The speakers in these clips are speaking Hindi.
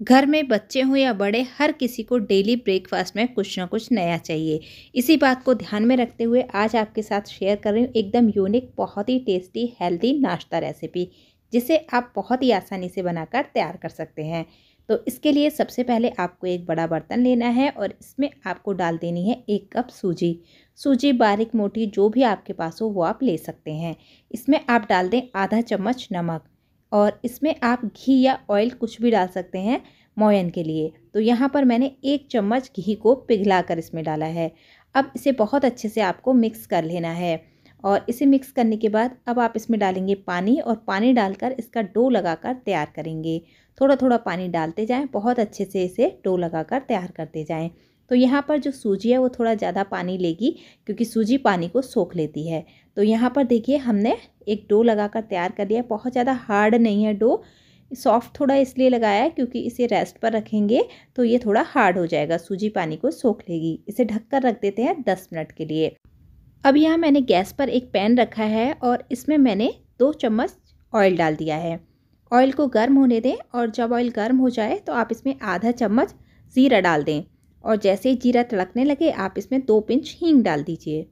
घर में बच्चे हों या बड़े, हर किसी को डेली ब्रेकफास्ट में कुछ ना कुछ नया चाहिए। इसी बात को ध्यान में रखते हुए आज आपके साथ शेयर कर रही हूँ एकदम यूनिक बहुत ही टेस्टी हेल्दी नाश्ता रेसिपी जिसे आप बहुत ही आसानी से बनाकर तैयार कर सकते हैं। तो इसके लिए सबसे पहले आपको एक बड़ा बर्तन लेना है और इसमें आपको डाल देनी है एक कप सूजी। सूजी बारीक मोटी जो भी आपके पास हो वो आप ले सकते हैं। इसमें आप डाल दें आधा चम्मच नमक। और इसमें आप घी या ऑयल कुछ भी डाल सकते हैं मोयन के लिए। तो यहाँ पर मैंने एक चम्मच घी को पिघला कर इसमें डाला है। अब इसे बहुत अच्छे से आपको मिक्स कर लेना है और इसे मिक्स करने के बाद अब आप इसमें डालेंगे पानी और पानी डालकर इसका डो लगाकर तैयार करेंगे। थोड़ा थोड़ा पानी डालते जाएँ, बहुत अच्छे से इसे डो लगाकर तैयार करते जाएँ। तो यहाँ पर जो सूजी है वो थोड़ा ज़्यादा पानी लेगी क्योंकि सूजी पानी को सोख लेती है। तो यहाँ पर देखिए हमने एक डो लगाकर तैयार कर दिया बहुत ज़्यादा हार्ड नहीं है डो। सॉफ्ट थोड़ा इसलिए लगाया है क्योंकि इसे रेस्ट पर रखेंगे तो ये थोड़ा हार्ड हो जाएगा। सूजी पानी को सोख लेगी। इसे ढककर रख देते हैं दस मिनट के लिए। अब यहाँ मैंने गैस पर एक पैन रखा है और इसमें मैंने दो चम्मच ऑयल डाल दिया है। ऑयल को गर्म होने दें और जब ऑयल गर्म हो जाए तो आप इसमें आधा चम्मच ज़ीरा डाल दें। और जैसे ही जीरा तड़कने लगे, आप इसमें दो पिंच हींग डाल दीजिए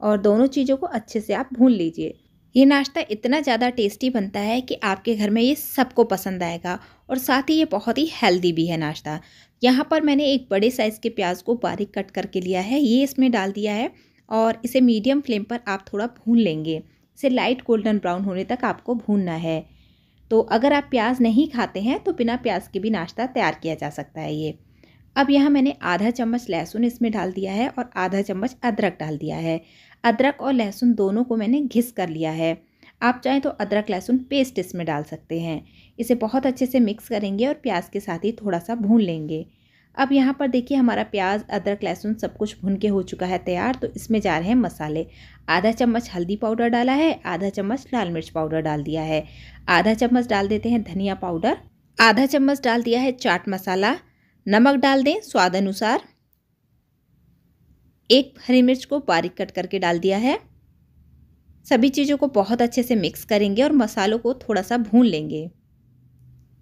और दोनों चीज़ों को अच्छे से आप भून लीजिए। ये नाश्ता इतना ज़्यादा टेस्टी बनता है कि आपके घर में ये सबको पसंद आएगा और साथ ही ये बहुत ही हेल्दी भी है नाश्ता। यहाँ पर मैंने एक बड़े साइज़ के प्याज को बारीक कट करके लिया है, ये इसमें डाल दिया है और इसे मीडियम फ्लेम पर आप थोड़ा भून लेंगे। इसे लाइट गोल्डन ब्राउन होने तक आपको भूनना है। तो अगर आप प्याज नहीं खाते हैं तो बिना प्याज के भी नाश्ता तैयार किया जा सकता है ये। अब यहाँ मैंने आधा चम्मच लहसुन इसमें डाल दिया है और आधा चम्मच अदरक डाल दिया है। अदरक और लहसुन दोनों को मैंने घिस कर लिया है। आप चाहें तो अदरक, लहसुन पेस्ट इसमें डाल सकते हैं। इसे बहुत अच्छे से मिक्स करेंगे और प्याज के साथ ही थोड़ा सा भून लेंगे। अब यहाँ पर देखिए हमारा प्याज, अदरक, लहसुन सब कुछ भून के हो चुका है तैयार तो इसमें जा रहे हैं मसाले। आधा चम्मच हल्दी पाउडर डाला है, आधा चम्मच लाल मिर्च पाउडर डाल दिया है। आधा चम्मच डाल देते हैं धनिया पाउडर, आधा चम्मच डाल दिया है चाट मसाला नमक डाल दें, स्वाद अनुसार। एक हरी मिर्च को बारीक कट करके डाल दिया है। सभी चीज़ों को बहुत अच्छे से मिक्स करेंगे और मसालों को थोड़ा सा भून लेंगे।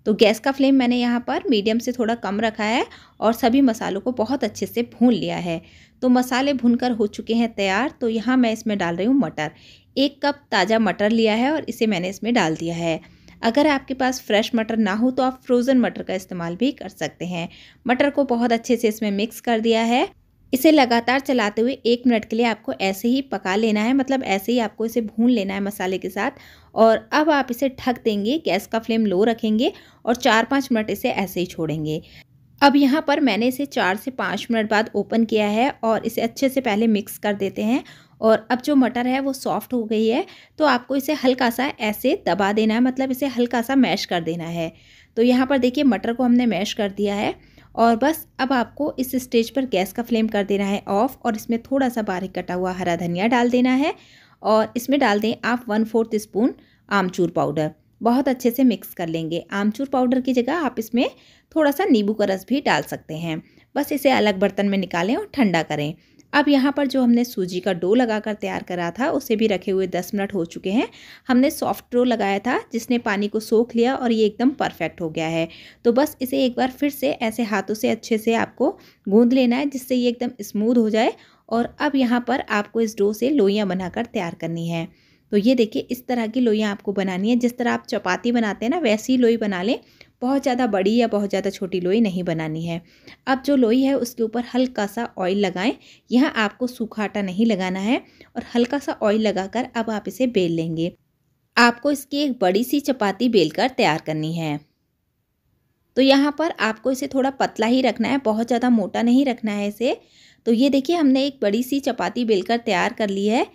तो गैस का फ्लेम मैंने यहाँ पर मीडियम से थोड़ा कम रखा है और सभी मसालों को बहुत अच्छे से भून लिया है। तो मसाले भूनकर हो चुके हैं तैयार तो यहाँ मैं इसमें डाल रही हूँ मटर। एक कप ताज़ा मटर लिया है और इसे मैंने इसमें डाल दिया है। अगर आपके पास फ्रेश मटर ना हो तो आप फ्रोज़न मटर का इस्तेमाल भी कर सकते हैं। मटर को बहुत अच्छे से इसमें मिक्स कर दिया है। इसे लगातार चलाते हुए एक मिनट के लिए आपको ऐसे ही पका लेना है मतलब ऐसे ही आपको इसे भून लेना है मसाले के साथ। और अब आप इसे ढक देंगे, गैस का फ्लेम लो रखेंगे और चार पाँच मिनट इसे ऐसे ही छोड़ेंगे। अब यहाँ पर मैंने इसे चार से पाँच मिनट बाद ओपन किया है और इसे अच्छे से पहले मिक्स कर देते हैं। और अब जो मटर है वो सॉफ्ट हो गई है तो आपको इसे हल्का सा ऐसे दबा देना है मतलब इसे हल्का सा मैश कर देना है। तो यहाँ पर देखिए मटर को हमने मैश कर दिया है और बस अब आपको इस स्टेज पर गैस का फ्लेम कर देना है ऑफ़ और इसमें थोड़ा सा बारीक कटा हुआ हरा धनिया डाल देना है और इसमें डाल दें आप वन फोर्थ स्पून आमचूर पाउडर। बहुत अच्छे से मिक्स कर लेंगे। आमचूर पाउडर की जगह आप इसमें थोड़ा सा नींबू का रस भी डाल सकते हैं। बस इसे अलग बर्तन में निकालें और ठंडा करें। अब यहाँ पर जो हमने सूजी का डो लगाकर तैयार करा था, उसे भी रखे हुए दस मिनट हो चुके हैं। हमने सॉफ्ट डो लगाया था, जिसने पानी को सोख लिया और ये एकदम परफेक्ट हो गया है। तो बस इसे एक बार फिर से ऐसे हाथों से अच्छे से आपको गूंद लेना है, जिससे ये एकदम स्मूथ हो जाए और अब यहाँ पर आपको इस डो से लोइयाँ बनाकर तैयार करनी है। तो ये देखिए, इस तरह की लोइयाँ आपको बनानी है। जिस तरह आप चपाती बनाते हैं ना, वैसी लोई बना लें। बहुत ज़्यादा बड़ी या बहुत ज़्यादा छोटी लोई नहीं बनानी है। अब जो लोई है, उसके ऊपर हल्का सा ऑयल लगाएँ। यहाँ आपको सूखा आटा नहीं लगाना है और हल्का सा ऑयल लगाकर अब आप इसे बेल लेंगे। आपको इसकी एक बड़ी सी चपाती बेलकर तैयार करनी है। तो यहाँ पर आपको इसे थोड़ा पतला ही रखना है, बहुत ज़्यादा मोटा नहीं रखना है इसे। तो ये देखिए, हमने एक बड़ी सी चपाती बेलकर तैयार कर ली है।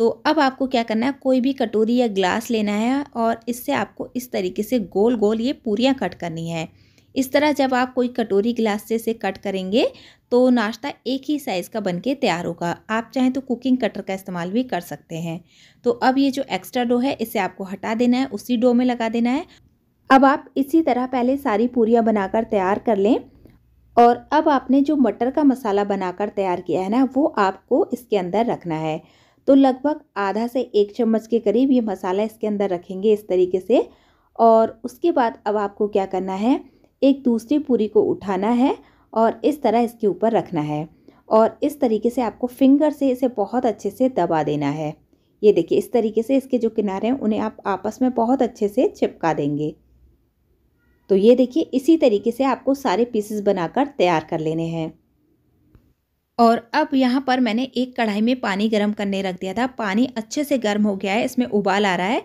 तो अब आपको क्या करना है? कोई भी कटोरी या ग्लास लेना है और इससे आपको इस तरीके से गोल गोल ये पूरियाँ कट करनी है। इस तरह जब आप कोई कटोरी गिलास से इसे कट करेंगे तो नाश्ता एक ही साइज़ का बनके तैयार होगा। आप चाहें तो कुकिंग कटर का इस्तेमाल भी कर सकते हैं। तो अब ये जो एक्स्ट्रा डो है, इसे आपको हटा देना है, उसी डो में लगा देना है। अब आप इसी तरह पहले सारी पूरियाँ बनाकर तैयार कर लें और अब आपने जो मटर का मसाला बनाकर तैयार किया है ना, वो आपको इसके अंदर रखना है। तो लगभग आधा से एक चम्मच के करीब ये मसाला इसके अंदर रखेंगे इस तरीके से। और उसके बाद अब आपको क्या करना है, एक दूसरी पूरी को उठाना है और इस तरह इसके ऊपर रखना है। और इस तरीके से आपको फिंगर से इसे बहुत अच्छे से दबा देना है। ये देखिए, इस तरीके से इसके जो किनारे हैं, उन्हें आप आपस में बहुत अच्छे से चिपका देंगे। तो ये देखिए, इसी तरीके से आपको सारे पीसेस बनाकर तैयार कर लेने हैं। और अब यहाँ पर मैंने एक कढ़ाई में पानी गर्म करने रख दिया था। पानी अच्छे से गर्म हो गया है, इसमें उबाल आ रहा है।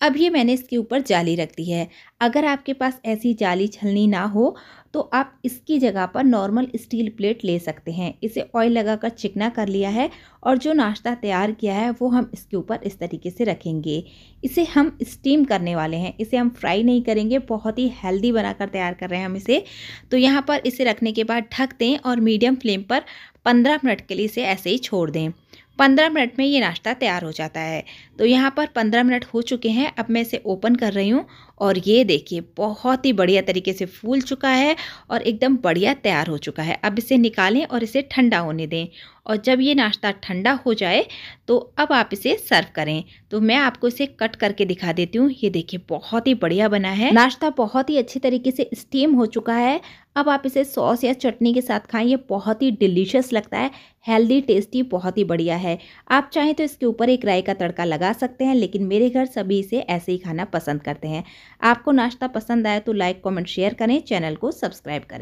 अब ये मैंने इसके ऊपर जाली रख दी है। अगर आपके पास ऐसी जाली छलनी ना हो तो आप इसकी जगह पर नॉर्मल स्टील प्लेट ले सकते हैं। इसे ऑयल लगाकर चिकना कर लिया है और जो नाश्ता तैयार किया है, वो हम इसके ऊपर इस तरीके से रखेंगे। इसे हम स्टीम करने वाले हैं। इसे हम फ्राई नहीं करेंगे, बहुत ही हेल्दी बनाकर तैयार कर रहे हैं हम इसे। तो यहाँ पर इसे रखने के बाद ढक दें और मीडियम फ्लेम पर पंद्रह मिनट के लिए इसे ऐसे ही छोड़ दें। पंद्रह मिनट में ये नाश्ता तैयार हो जाता है। तो यहाँ पर पंद्रह मिनट हो चुके हैं, अब मैं इसे ओपन कर रही हूँ और ये देखिए, बहुत ही बढ़िया तरीके से फूल चुका है और एकदम बढ़िया तैयार हो चुका है। अब इसे निकालें और इसे ठंडा होने दें और जब ये नाश्ता ठंडा हो जाए तो अब आप इसे सर्व करें। तो मैं आपको इसे कट करके दिखा देती हूँ। ये देखिए, बहुत ही बढ़िया बना है। नाश्ता बहुत ही अच्छी तरीके से स्टीम हो चुका है। अब आप इसे सॉस या चटनी के साथ खाएँ, ये बहुत ही डिलीशियस लगता है, हेल्दी, टेस्टी, बहुत ही बढ़िया है। आप चाहें तो इसके ऊपर एक राई का तड़का लगा सकते हैं, लेकिन मेरे घर सभी इसे ऐसे ही खाना पसंद करते हैं। आपको नाश्ता पसंद आए तो लाइक, कॉमेंट, शेयर करें, चैनल को सब्सक्राइब करें।